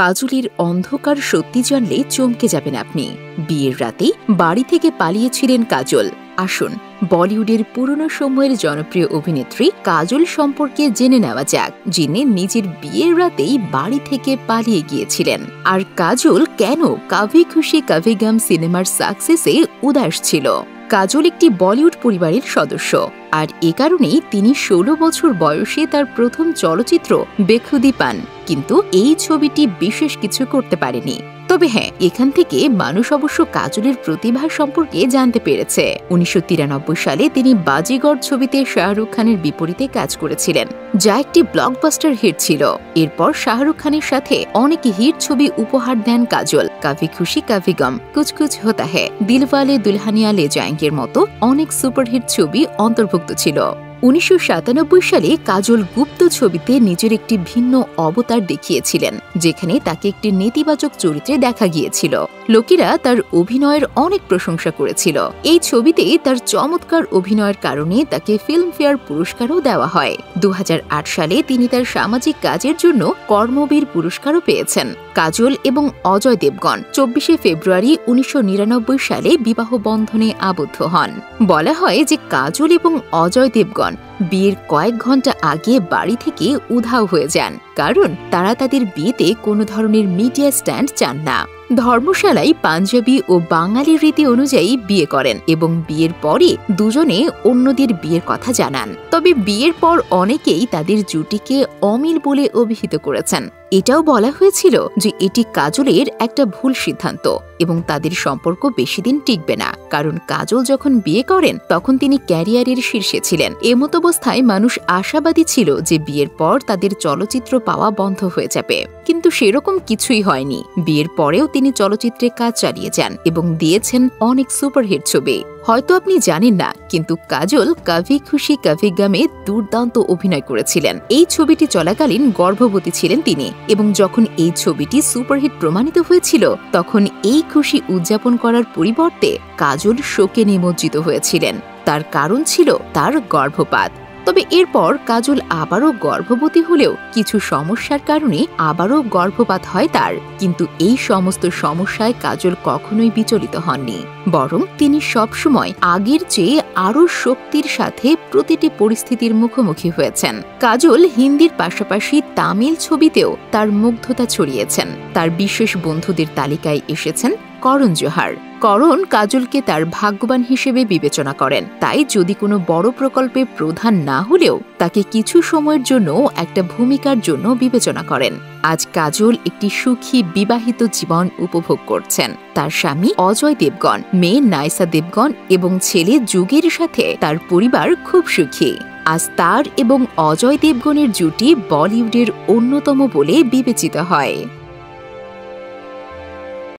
কাজলের অন্ধকার সত্যি জানলে চমকে যাবেন আপনি। বিয়ের রাতে বাড়ি থেকে পালিয়েছিলেন কাজল। আসুন, বলিউডের পুরনো সময়ের জনপ্রিয় অভিনেত্রী কাজল সম্পর্কে জেনে নেওয়া যাক, যিনি নিজের বিয়ের রাতেই বাড়ি থেকে পালিয়ে গিয়েছিলেন। আর কাজল কেন কাভি খুশি কাভি গাম সিনেমার সাকসেসে উদাস ছিল? কাজল একটি বলিউড পরিবারের সদস্য। আর এ কারণেই তিনি ষোলো বছর বয়সে তার প্রথম চলচ্চিত্র বেখুদি পান। কিন্তু এই ছবিটি বিশেষ কিছু করতে পারেনি। তবে হ্যাঁ এখান থেকে মানুষ অবশ্য কাজলের প্রতিভা সম্পর্কে জানতে পেরেছে। উনিশশো তিরানব্বই সালে তিনি বাজিগড় ছবিতে শাহরুখ খানের বিপরীতে কাজ করেছিলেন, যা একটি ব্লকবাস্টার হিট ছিল। এরপর শাহরুখ খানের সাথে অনেক হিট ছবি উপহার দেন কাজল। কাভি খুশি, কাভি গম কুচকুচ হতা হ্যাঁ দিলওয়ালে দুলহানিয়া লে জায়েঙ্গের মতো অনেক সুপারহিট ছবি অন্তর্ভুক্ত ছিল। উনিশশো সাতানব্বই সালে কাজল গুপ্ত ছবিতে নিজের একটি ভিন্ন অবতার দেখিয়েছিলেন, যেখানে তাকে একটি নেতিবাচক চরিত্রে দেখা গিয়েছিল। লোকেরা তার অভিনয়ের অনেক প্রশংসা করেছিল। এই ছবিতে তার চমৎকার অভিনয়ের কারণে তাকে ফিল্মফেয়ার পুরস্কারও দেওয়া হয়। দু হাজার আট সালে তিনি তার সামাজিক কাজের জন্য কর্মবীর পুরস্কারও পেয়েছেন। কাজল এবং অজয় দেবগণ চব্বিশে ফেব্রুয়ারি উনিশশো নিরানব্বই সালে বিবাহ বন্ধনে আবদ্ধ হন। বলা হয় যে কাজল এবং অজয় দেবগণ বিয়ের কয়েক ঘণ্টা আগে বাড়ি থেকে উধাও হয়ে যান। কারণ তারা তাদের বিয়েতে কোনো ধরনের মিডিয়া স্ট্যান্ড চান না। ধর্মশালায় পাঞ্জাবি ও বাঙালি রীতি অনুযায়ী বিয়ে করেন এবং বিয়ের পরে দুজনে অন্যদের বিয়ের কথা জানান। তবে বিয়ের পর অনেকেই তাদের জুটিকে অমিল বলে অভিহিত করেছেন। এটাও বলা হয়েছিল যে এটি কাজলের একটা ভুল সিদ্ধান্ত এবং তাদের সম্পর্ক বেশি দিন টিকবে না। কারণ কাজল যখন বিয়ে করেন, তখন তিনি ক্যারিয়ারের শীর্ষে ছিলেন। এমত অবস্থায় মানুষ আশাবাদী ছিল যে বিয়ের পর তাদের চলচ্চিত্র পাওয়া বন্ধ হয়ে যাবে। কিন্তু সেরকম কিছুই হয়নি। বিয়ের পরেও তিনি চলচ্চিত্রে কাজ চালিয়ে যান এবং দিয়েছেন অনেক সুপারহিট ছবি। হয়তো আপনি জানেন না, কিন্তু কাজল কাভি খুশি কাভি গামে দুর্দান্ত অভিনয় করেছিলেন। এই ছবিটি চলাকালীন গর্ভবতী ছিলেন তিনি এবং যখন এই ছবিটি সুপারহিট প্রমাণিত হয়েছিল, তখন এই খুশি উদযাপন করার পরিবর্তে কাজল শোকে নিমজ্জিত হয়েছিলেন। তার কারণ ছিল তার গর্ভপাত। তবে এরপর কাজল আবারও গর্ভবতী হলেও কিছু সমস্যার কারণে আবারও গর্ভপাত হয় তার। কিন্তু এই সমস্ত সমস্যায় কাজল কখনোই বিচলিত হননি। বরং তিনি সবসময় আগের চেয়ে আরও শক্তির সাথে প্রতিটি পরিস্থিতির মুখোমুখি হয়েছেন। কাজল হিন্দির পাশাপাশি তামিল ছবিতেও তার মুগ্ধতা ছড়িয়েছেন। তার বিশেষ বন্ধুদের তালিকায় এসেছেন করণ জোহার। করণ কাজলকে তার ভাগ্যবান হিসেবে বিবেচনা করেন। তাই যদি কোনো বড় প্রকল্পে প্রধান না হলেও তাকে কিছু সময়ের জন্য একটা ভূমিকার জন্য বিবেচনা করেন। আজ কাজল একটি সুখী, বিবাহিত জীবন উপভোগ করছেন। তার স্বামী অজয় দেবগণ, মেয়ে নাইসা দেবগণ এবং ছেলে যুগের সাথে তার পরিবার খুব সুখী। আজ তার এবং অজয় দেবগণের জুটি বলিউডের অন্যতম বলে বিবেচিত হয়।